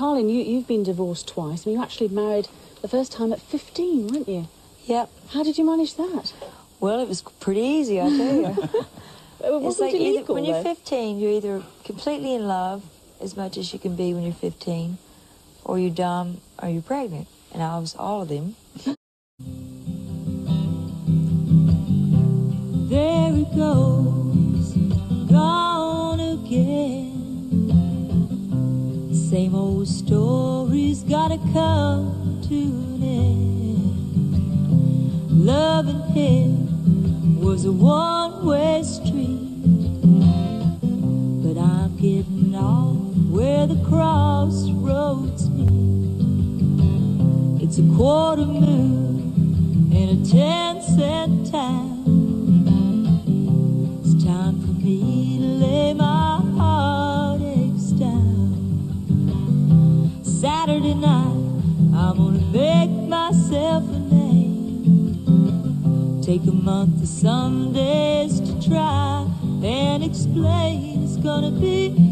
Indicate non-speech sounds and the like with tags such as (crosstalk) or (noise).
Carlene, you, you've been divorced twice. I mean, you actually married the first time at 15, weren't you? Yep. How did you manage that? Well, it was pretty easy, I tell you. (laughs) It it's like either, when you're 15, you're either completely in love, as much as you can be when you're 15, or you're dumb, or you're pregnant. And I was all of them. Same old stories gotta come to an end. Love and him was a one-way street, but I'm getting off where the crossroads meet. It's a quarter moon in a ten cent town. Saturday night, I'm gonna make myself a name. Take a month of Sundays to try and explain. It's gonna be